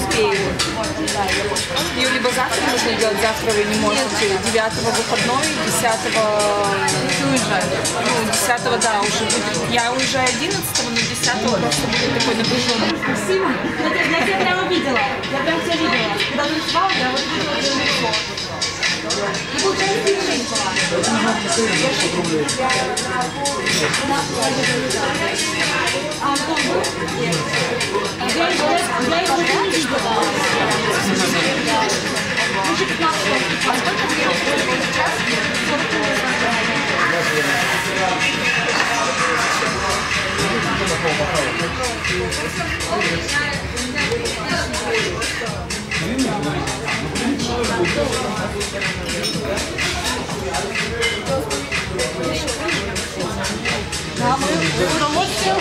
успею. Ее либо завтра нужно делать, завтра вы не можете. 9 выходной, 10 ну, 10 да, уже будет. Я уезжаю 11 но 10 просто будет такой напряженный. Ну, ты- Я тебя прямо видела. Я прям тебя видела. Когда ты танцевала, я вот видела твое. И получается, ты не была. А, кто был? Я его я его не видела. Уже 15 лет. А сколько тебе сейчас? 40 лет. Да, мы удовольствие.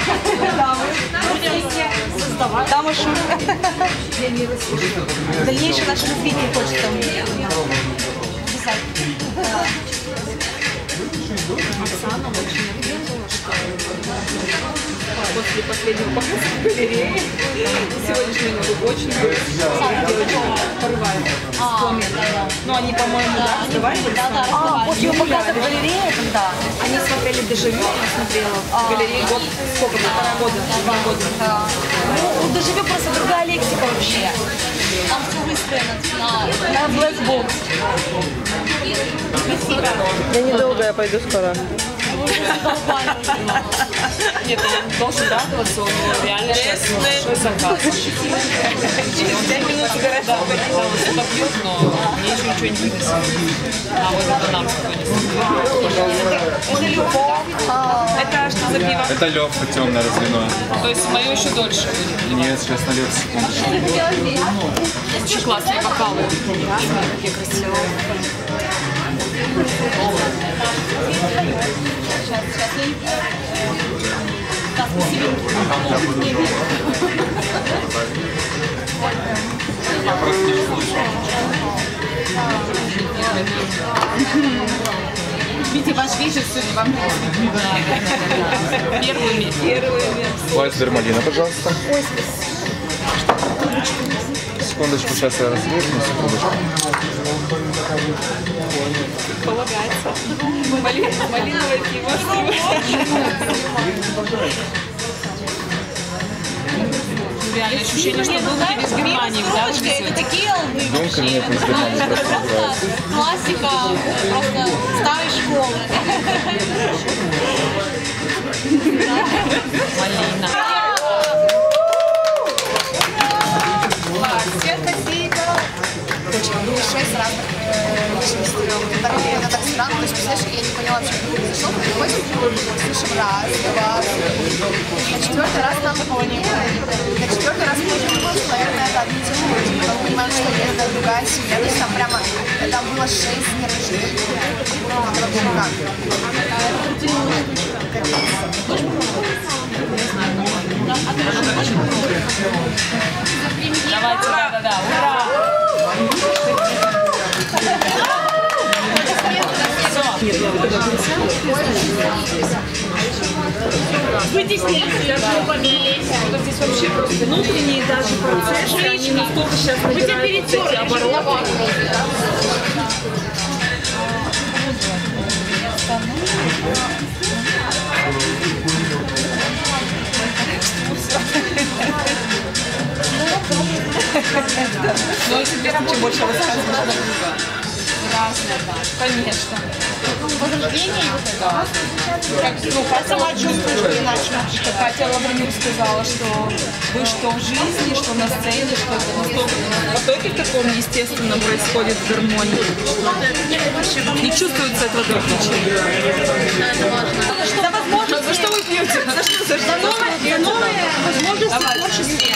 Да, мы будем создавать. Да, мы шутка. Дальнейшее наше развитие хочется писать. Оксана очень после последнего показа в галерее сегодняшний новый очень девочки порывают. А, Ну, они, по-моему, да, разговаривали Да, да, разговаривали. после показа в галерее, когда? Они смотрели «Дежавю», я смотрела в галерее год, сколько, полтора года, два года. Да. Ну, у Дежавю просто другая лексика вообще. Там все выстроено на, на Black Box. Я недолго, я пойду скоро. Нет, он должен радоваться, он реально сейчас большой заказ. Через пять минут тебя Да, он что-то пьет, но мне еще ничего не вынесет. А вот это нам вынесет. Это любовь. Это что за пиво? Это левка темная разливное. То есть мое еще дольше. Нет, сейчас налет секундочку. Очень классные бокалы. Какие красивые. Видите, ваш вечер сегодня вам Первыми. Вайсбер малина, пожалуйста. Секундочку, сейчас я разверну, секундочку. Полагается. Мали- Малиновое пиво. Реально ощущение, что был без Германии, это такие лбы Думка вообще. мне классика просто старой школы. Малина. Всем спасибо. Очень было шесть разных э, личностей. Это так, это так странно, то есть, представляешь, я не поняла вообще, как произошло. Мы приходим, слышим раз, два, на четвертый раз нам на четвертый раз мы уже думаем, что, наверное, это одни и те люди. Потом понимаем, что это другая семья. То есть там прямо, там было шесть дней рождения. Там вообще как? Давайте, да-да-да, ура! Здесь вообще просто внутренние даже процессы, они настолько сейчас набирают вот эти обороты. Но если ты чем больше да. Конечно. Это. Как, ну, сама чувствуешь, иначе. Катя Лавренюк сказала, что вы что в жизни, что на сцене, что это настолько потоке в таком естественном происходит в гармонии. Не чувствуется этого отличия. За возможность, За что пьете? За что? За что? за новые возможности в творчестве.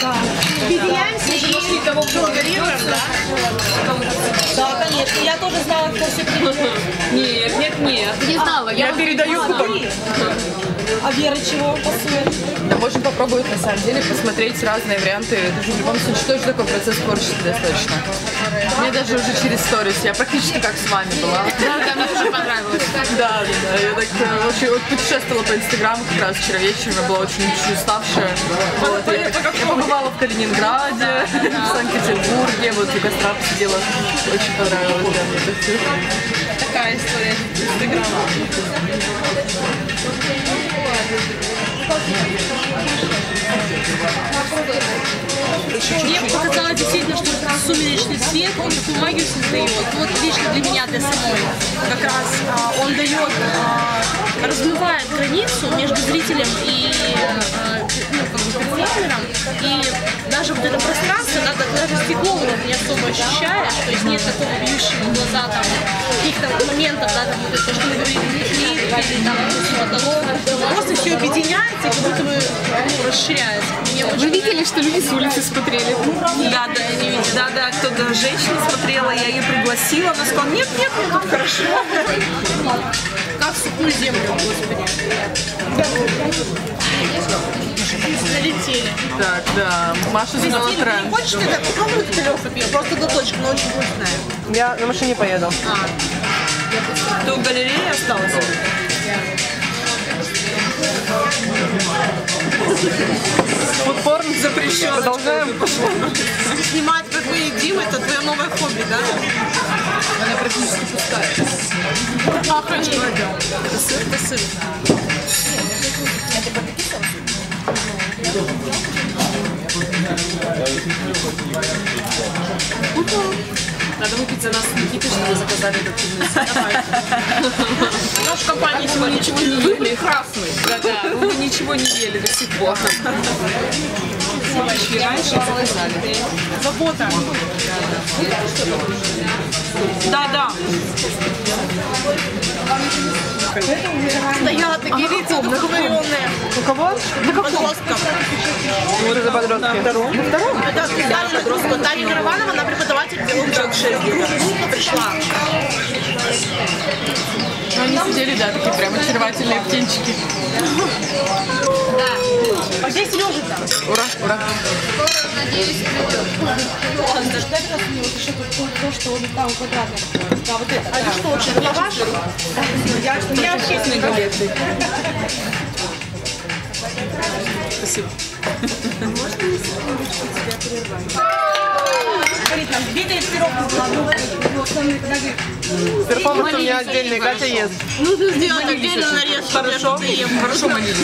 Объединяемся и... Никого кто говорил, да? Да, конечно. Я тоже знала, кто все передает. Нет, нет, нет. Не знала, я, передаю А Вера чего пасует? Да, можно попробовать на самом деле посмотреть разные варианты. Это же в любом случае тоже такой процесс творчества достаточно. Мне даже уже через сторис, я практически как с вами была. Да, да, мне тоже понравилось. Да, да. Я так э, очень вот путешествовала по Инстаграму как раз вчера вечером. Я была очень чуть уставшая. Вот, я, я побывала в Калининграде, в Санкт-Петербурге, вот у костра посидела. Очень понравилось. да. Такая история Инстаграма. Мне показалось действительно, что сумеречный свет, он такую магию создает. Ну, Вот лично для меня, для самой, как раз а, он дает, а, размывает границу между зрителем и а, ну, как бы перформером. И даже вот это пространство, да, даже стекло вот не особо ощущаешь, то есть нет такого бьющего глаза там каких-то моментов, да, там вот это, что мы говорили, или там потолок. Просто все объединяется и как будто бы ну, расширяется. Мне очень Вы видели, что люди с улицы смотрели? Да, да, да, да, кто-то женщина смотрела, я ее пригласила, она сказала, нет, нет, мне тут хорошо. Как сухую землю, господи. Залетели. Так, да. Маша знала тренд. не хочешь тогда попробуй это Леха пьет? Просто глоточек, но очень вкусная. Я на машине поеду. Ты в галерее осталась? Фудпорн запрещен. Продолжаем. Снимать, как мы едим, это твое новое хобби, да? Она практически пустая. Охренеть. Это сыр, это сыр. Надо выпить за нас Никиты, что мы заказали этот фильм. Наша компания сегодня ничего не Вы ели. прекрасный. Да-да, вы ничего не ели до сих пор. Чуть раньше заказали. Забота. Да-да. Стояла такие лица удовлетворенные. У кого? Подростков. Вот это подростки. На втором? На втором? Это специально подростка. Таня Мированова, она преподаватель биологии. Пришла. Ну, они сидели, да, такие прям очаровательные птенчики. А где Сережа-то? Ура, ура. А это что, вообще лаваш? Я, я вообще Вкусные галеты. говорит нам, две дозировки была, Перформанс у меня отдельный, Катя ест. Нужно сделать отдельно нарез, чтобы я что-то ем. Хорошо, Манилис.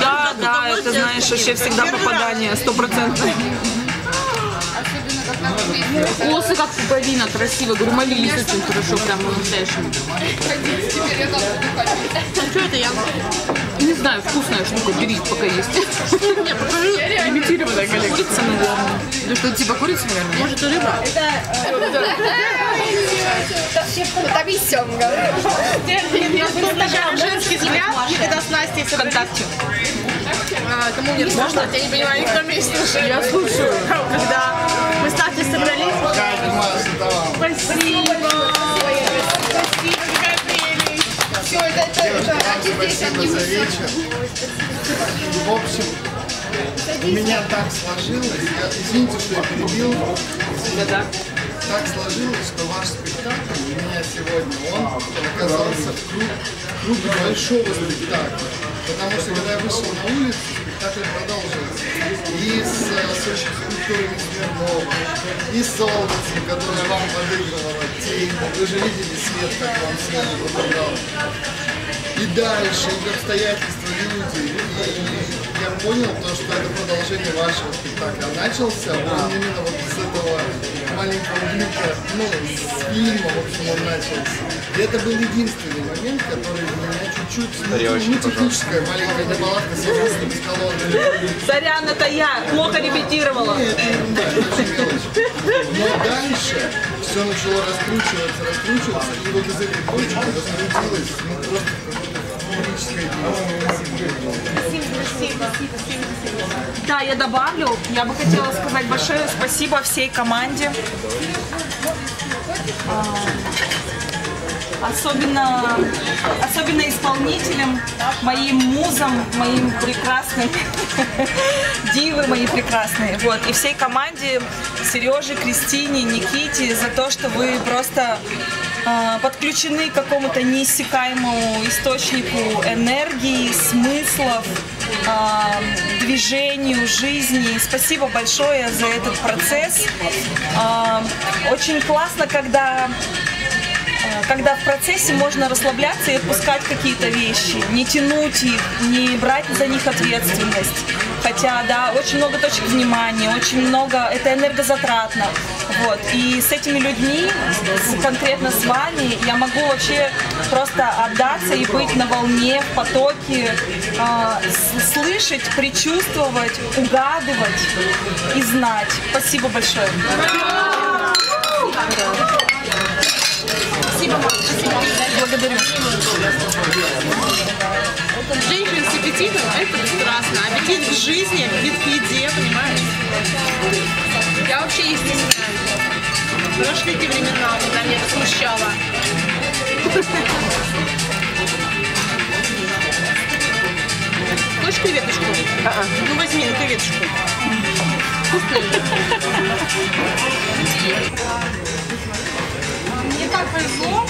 Да, да, это, знаешь, вообще всегда попадание, стопроцентное. Волосы как пуповина, красиво. Говорю, молились очень хорошо, прям по-настоящему. Что это я? Не знаю, вкусная штука, бери, пока есть. Не, покажи. Лимитированная коллекция. Курица, наверное. Да что, типа курица, наверное? Может, и рыба? Это весёмка. Сначала женский взгляд, и когда с Настей Вконтакте. А, кому мне рассказывать, я не понимаю, никто меня не слушает. Я слушаю. Когда мы с Настей собрались, спасибо. Спасибо, какая прелесть. Все, это, это, это, они за вечер. В общем, у меня так сложилось, я, извините, что я перебил, так сложилось, что ваш спектакль у меня сегодня, он оказался в круг, круге большого спектакля. Потому что когда я вышел на улицу, спектакль продолжился. И с, э, с очень скульптурами Смирнова, и с Солнцем, которое вам подыгрывало, тень. Вы же видели свет, как вам свет подыграл и дальше, и обстоятельства, люди. И я понял то, что это продолжение вашего спектакля. Начался он именно вот с этого маленького глюка, ну, с фильма, в общем, он начался. И это был единственный момент, который меня чуть-чуть, ну, Тарелочки, не техническая маленькая неполадка с с без колонны. Сорян, это я. Плохо репетировала. Очень мелочь. Но дальше все начало раскручиваться, раскручиваться, и вот из этой точки раскрутилось ну, просто. Да, я добавлю. Я бы хотела сказать большое спасибо всей команде. Особенно, особенно исполнителям, моим музам, моим прекрасным, дивы мои прекрасные. Вот. И всей команде Сереже, Кристине, Никите за то, что вы просто а, подключены к какому-то неиссякаемому источнику энергии, смыслов, а, движению, жизни. Спасибо большое за этот процесс. А, Очень классно, когда э, когда в процессе можно расслабляться и отпускать какие-то вещи, не тянуть их, не брать за них ответственность. Хотя, да, очень много точек внимания, очень много, это энергозатратно. Вот. И с этими людьми, конкретно с вами, я могу вообще просто отдаться и быть на волне, в потоке, с- слышать, предчувствовать, угадывать и знать. Спасибо большое. Благодарю. Женщина с аппетитом – это прекрасно. Аппетит к жизни, аппетит к еде, понимаешь? Я вообще не стесняюсь. Прошли те времена, когда меня это смущало. Хочешь креветочку? Ну возьми на креветочку. Так повезло.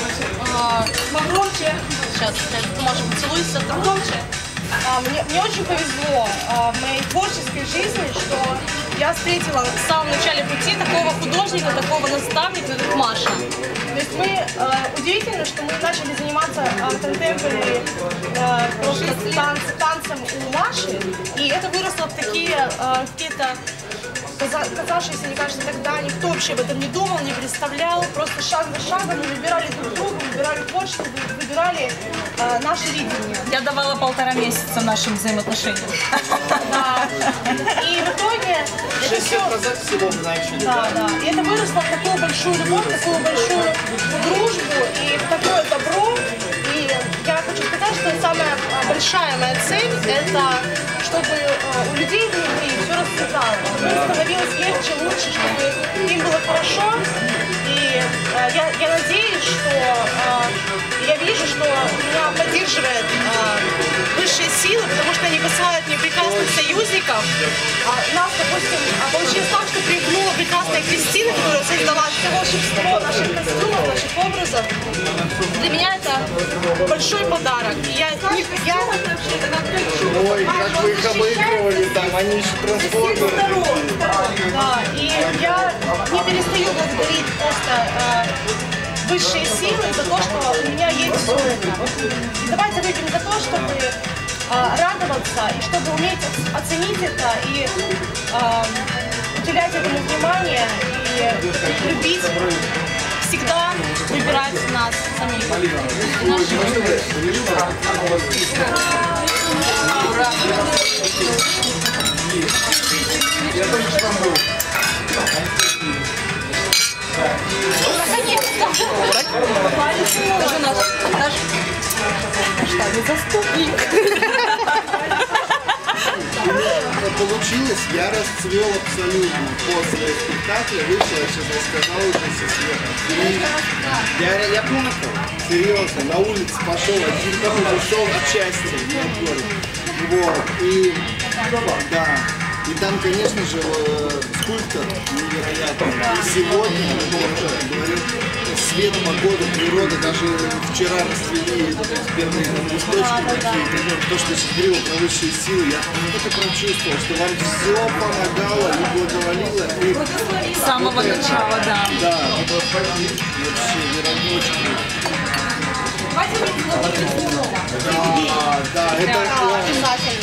а, Погромче. Сейчас, Маша, поцелуйся. Погромче. А, Мне, мне очень повезло а, в моей творческой жизни, что я встретила в самом начале пути такого художника, такого наставника, как Маша. То есть мы, удивительно, что мы начали заниматься контемпорари, э, просто танц- танцем у Маши, и это выросло в такие какие-то казавшиеся, мне кажется, тогда никто вообще об этом не думал, не представлял. Просто шаг за шагом мы выбирали друг друга, выбирали творчество, вы- выбирали э, наше видение. Я давала полтора месяца нашим взаимоотношениям. Да. И в итоге это все... всего начали. Да, да. И это выросло в такую большую любовь, в такую большую дружбу и в такое добро. Хочу сказать, что самая а, большая моя цель – это чтобы а, у людей внутри все расцветало, чтобы становилось легче, лучше, чтобы им было хорошо. Силы, потому что они посылают мне прекрасных союзников. А нас, допустим, а, получилось так, что пригнула прекрасная Кристина, которая создала все волшебство наших костюмов, наших образов. Для меня это большой подарок. И Я, не, я Ой, как вы их обыгрывали там, они еще трансформеры. Да, и я не перестаю благодарить просто э, высшие силы за то, что у меня есть все это. И давайте выпьем за то, чтобы радоваться и чтобы уметь оц- оценить это и э, уделять этому внимание и любить всегда выбирать нас самих. Получилось, я расцвел абсолютно после спектакля, вышел, я сейчас рассказал уже. И я, я плакал, серьезно, на улице пошел, один ушел от счастья, не говорю. Вот, и да, и там, конечно же, э, скульптор невероятный. И сегодня, ну, говорю, свет, погода, природа, даже вчера расцвели первые листочки такие, то, что сейчас говорила про высшие силы, я это прочувствовал, что вам все помогало и благоволило. И, С самого начала, да. да, вообще, невероятно очень круто. Да, да, это классно. Обязательно.